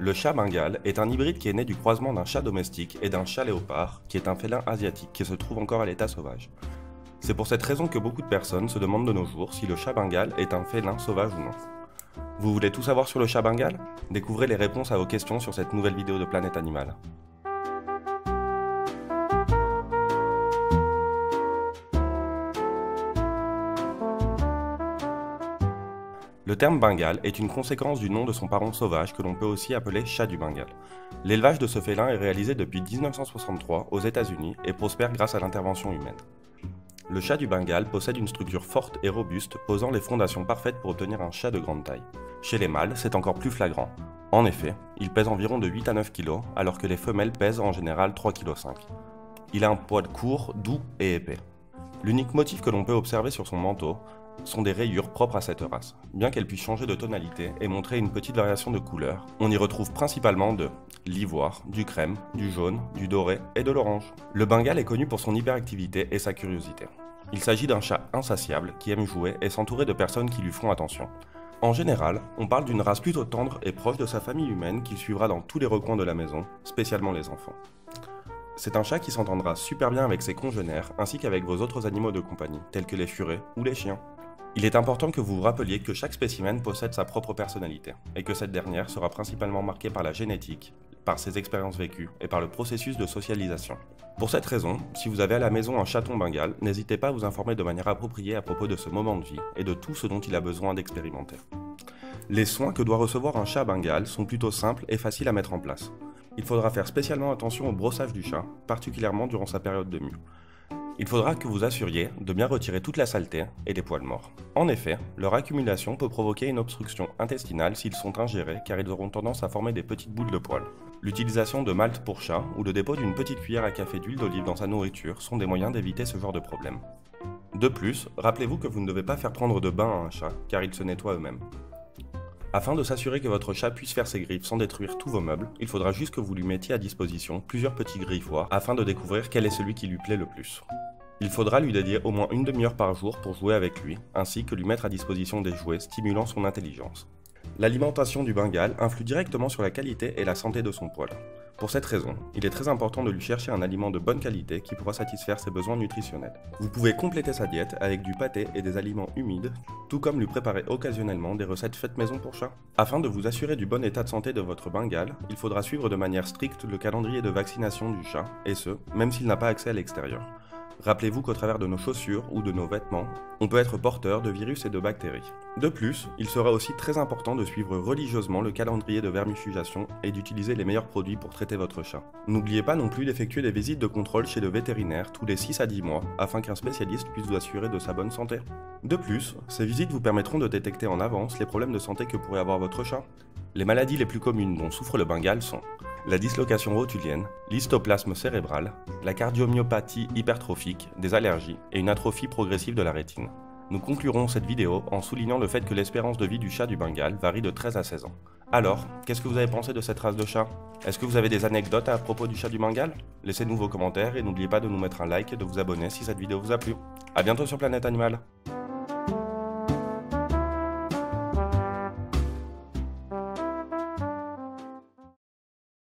Le chat bengale est un hybride qui est né du croisement d'un chat domestique et d'un chat léopard, qui est un félin asiatique qui se trouve encore à l'état sauvage. C'est pour cette raison que beaucoup de personnes se demandent de nos jours si le chat bengale est un félin sauvage ou non. Vous voulez tout savoir sur le chat bengale? Découvrez les réponses à vos questions sur cette nouvelle vidéo de Planète Animale. Le terme bengale est une conséquence du nom de son parent sauvage que l'on peut aussi appeler chat du Bengale. L'élevage de ce félin est réalisé depuis 1963 aux États-Unis et prospère grâce à l'intervention humaine. Le chat du Bengale possède une structure forte et robuste, posant les fondations parfaites pour obtenir un chat de grande taille. Chez les mâles, c'est encore plus flagrant. En effet, il pèse environ de 8 à 9 kg, alors que les femelles pèsent en général 3,5 kg. Il a un poil court, doux et épais. L'unique motif que l'on peut observer sur son manteau sont des rayures propres à cette race. Bien qu'elle puisse changer de tonalité et montrer une petite variation de couleur, on y retrouve principalement de l'ivoire, du crème, du jaune, du doré et de l'orange. Le Bengale est connu pour son hyperactivité et sa curiosité. Il s'agit d'un chat insatiable qui aime jouer et s'entourer de personnes qui lui font attention. En général, on parle d'une race plutôt tendre et proche de sa famille humaine qu'il suivra dans tous les recoins de la maison, spécialement les enfants. C'est un chat qui s'entendra super bien avec ses congénères ainsi qu'avec vos autres animaux de compagnie, tels que les furets ou les chiens. Il est important que vous vous rappeliez que chaque spécimen possède sa propre personnalité, et que cette dernière sera principalement marquée par la génétique, par ses expériences vécues et par le processus de socialisation. Pour cette raison, si vous avez à la maison un chaton bengal, n'hésitez pas à vous informer de manière appropriée à propos de ce moment de vie et de tout ce dont il a besoin d'expérimenter. Les soins que doit recevoir un chat bengal sont plutôt simples et faciles à mettre en place. Il faudra faire spécialement attention au brossage du chat, particulièrement durant sa période de mue il faudra que vous assuriez de bien retirer toute la saleté et les poils morts. En effet, leur accumulation peut provoquer une obstruction intestinale s'ils sont ingérés car ils auront tendance à former des petites boules de poils. L'utilisation de malt pour chat ou le dépôt d'une petite cuillère à café d'huile d'olive dans sa nourriture sont des moyens d'éviter ce genre de problème. De plus, rappelez-vous que vous ne devez pas faire prendre de bain à un chat car il se nettoie eux-mêmes. Afin de s'assurer que votre chat puisse faire ses griffes sans détruire tous vos meubles, il faudra juste que vous lui mettiez à disposition plusieurs petits griffoirs afin de découvrir quel est celui qui lui plaît le plus. Il faudra lui dédier au moins une demi-heure par jour pour jouer avec lui, ainsi que lui mettre à disposition des jouets stimulant son intelligence. L'alimentation du Bengale influe directement sur la qualité et la santé de son poil. Pour cette raison, il est très important de lui chercher un aliment de bonne qualité qui pourra satisfaire ses besoins nutritionnels. Vous pouvez compléter sa diète avec du pâté et des aliments humides, tout comme lui préparer occasionnellement des recettes faites maison pour chat. Afin de vous assurer du bon état de santé de votre Bengale, il faudra suivre de manière stricte le calendrier de vaccination du chat, et ce, même s'il n'a pas accès à l'extérieur. Rappelez-vous qu'au travers de nos chaussures ou de nos vêtements, on peut être porteur de virus et de bactéries. De plus, il sera aussi très important de suivre religieusement le calendrier de vermifugation et d'utiliser les meilleurs produits pour traiter votre chat. N'oubliez pas non plus d'effectuer des visites de contrôle chez le vétérinaire tous les 6 à 10 mois afin qu'un spécialiste puisse vous assurer de sa bonne santé. De plus, ces visites vous permettront de détecter en avance les problèmes de santé que pourrait avoir votre chat. Les maladies les plus communes dont souffre le Bengale sont la dislocation rotulienne, l'histoplasme cérébral, la cardiomyopathie hypertrophique, des allergies et une atrophie progressive de la rétine. Nous conclurons cette vidéo en soulignant le fait que l'espérance de vie du chat du Bengale varie de 13 à 16 ans. Alors, qu'est-ce que vous avez pensé de cette race de chat? Est-ce que vous avez des anecdotes à propos du chat du Bengale? Laissez-nous vos commentaires et n'oubliez pas de nous mettre un like et de vous abonner si cette vidéo vous a plu. A bientôt sur Planète Animal